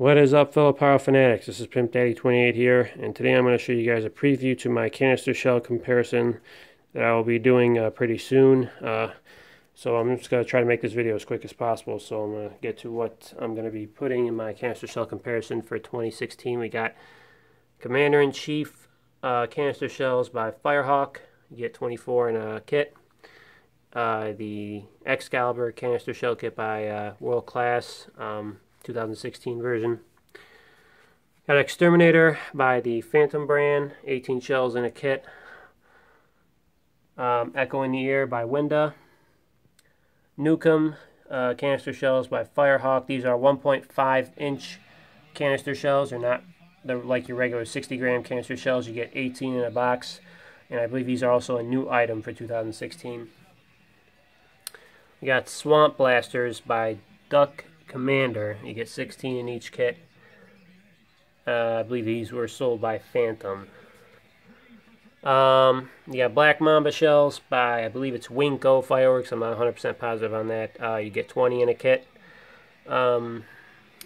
What is up fellow Pyro Fanatics? This is Pimp Daddy 28 here and today I'm going to show you guys a preview to my canister shell comparison that I will be doing uh, pretty soon. Uh, so I'm just going to try to make this video as quick as possible so I'm going to get to what I'm going to be putting in my canister shell comparison for 2016. We got Commander-in-Chief uh, canister shells by Firehawk. You get 24 in a kit. Uh, the Excalibur canister shell kit by uh, World Class. Um, 2016 version. Got Exterminator by the Phantom brand, 18 shells in a kit. Um, Echo in the Ear by Winda. Nukem uh, canister shells by Firehawk. These are 1.5 inch canister shells. They're not they're like your regular 60 gram canister shells. You get 18 in a box. And I believe these are also a new item for 2016. We got Swamp Blasters by Duck Commander. You get 16 in each kit. Uh, I believe these were sold by Phantom. Um, you got Black Mamba shells by, I believe it's Winco Fireworks. I'm not 100% positive on that. Uh, you get 20 in a kit. Um,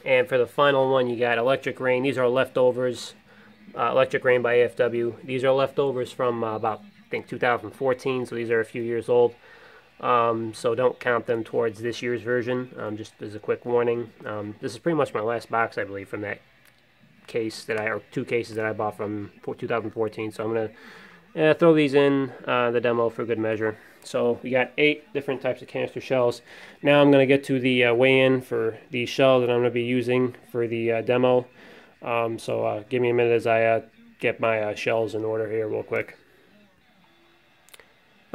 and for the final one, you got Electric Rain. These are leftovers. Uh, Electric Rain by AFW. These are leftovers from uh, about, I think, 2014, so these are a few years old. Um, so don't count them towards this year's version, um, just as a quick warning. Um, this is pretty much my last box, I believe, from that case that I, or two cases that I bought from 2014. So I'm going to uh, throw these in uh, the demo for good measure. So we got eight different types of canister shells. Now I'm going to get to the uh, weigh-in for the shell that I'm going to be using for the uh, demo. Um, so uh, give me a minute as I uh, get my shells in order here real quick.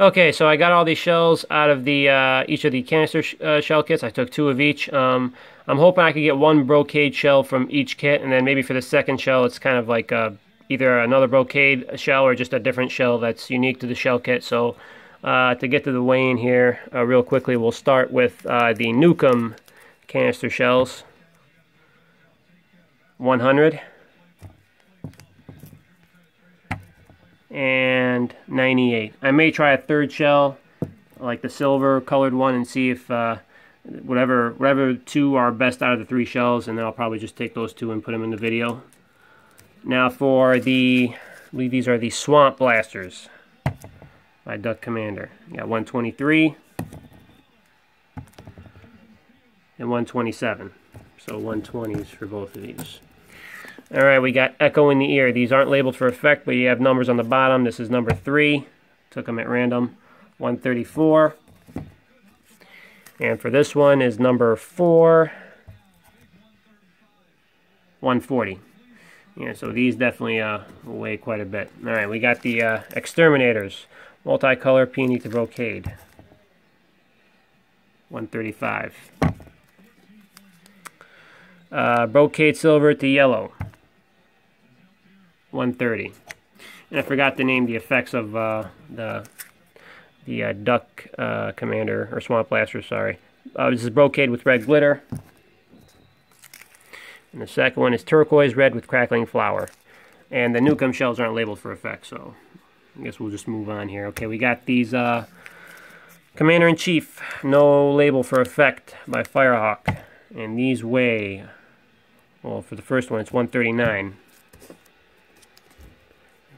Okay, so I got all these shells out of the uh, each of the canister sh uh, shell kits. I took two of each. Um, I'm hoping I could get one brocade shell from each kit, and then maybe for the second shell, it's kind of like uh, either another brocade shell or just a different shell that's unique to the shell kit. So uh, to get to the weigh-in here uh, real quickly, we'll start with uh, the Nukem canister shells. 100. And 98. I may try a third shell, like the silver colored one, and see if uh, whatever whatever two are best out of the three shells, and then I'll probably just take those two and put them in the video. Now for the, I believe these are the Swamp Blasters by Duck Commander. You got 123 and 127. So 120s for both of these. All right, we got echo in the ear. These aren't labeled for effect, but you have numbers on the bottom. This is number three. Took them at random. 134. And for this one is number four. 140. Yeah, so these definitely uh, weigh quite a bit. All right, we got the uh, Exterminators. Multicolor Peony to Brocade. 135. Uh, brocade Silver to Yellow. 130. And I forgot to name the effects of uh, the the uh, Duck uh, Commander, or Swamp Blaster, sorry. Uh, this is Brocade with red glitter. And the second one is Turquoise Red with Crackling Flower. And the Nukem shells aren't labeled for effect, so I guess we'll just move on here. Okay, we got these uh, Commander-in-Chief, no label for effect by Firehawk. And these weigh, well, for the first one, it's 139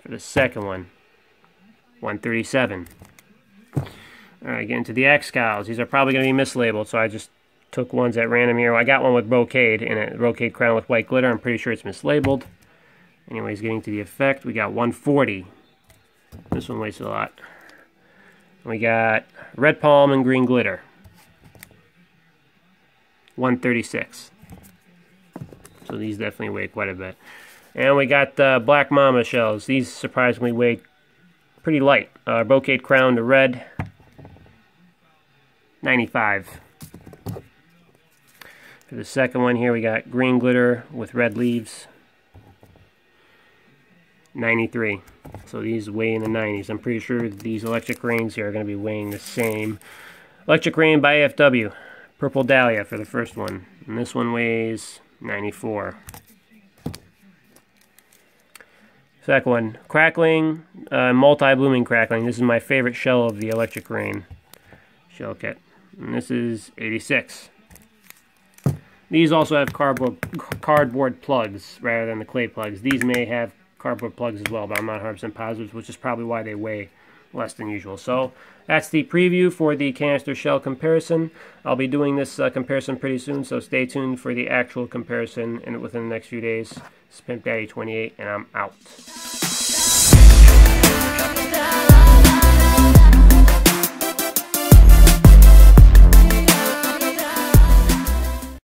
for the second one. 137. Alright, getting to the X-Cows. These are probably going to be mislabeled, so I just took ones at random here. I got one with brocade and a brocade crown with white glitter. I'm pretty sure it's mislabeled. Anyways, getting to the effect, we got 140. This one weighs a lot. We got red palm and green glitter. 136. So these definitely weigh quite a bit. And we got uh, Black Mamba shells. These surprisingly weigh pretty light. Uh, Brocade Crown to red, 95. For the second one here, we got green glitter with red leaves, 93. So these weigh in the 90s. I'm pretty sure these electric rains here are going to be weighing the same. Electric Rain by AFW. Purple Dahlia for the first one. And this one weighs 94. Second one, crackling, uh, multi-blooming crackling. This is my favorite shell of the Electric Rain shell kit. And this is 86. These also have cardboard cardboard plugs rather than the clay plugs. These may have cardboard plugs as well, but I'm not 100% positive, which is probably why they weigh less than usual. So that's the preview for the canister shell comparison. I'll be doing this uh, comparison pretty soon, so stay tuned for the actual comparison in, within the next few days. It's Pimp Daddy 28, and I'm out.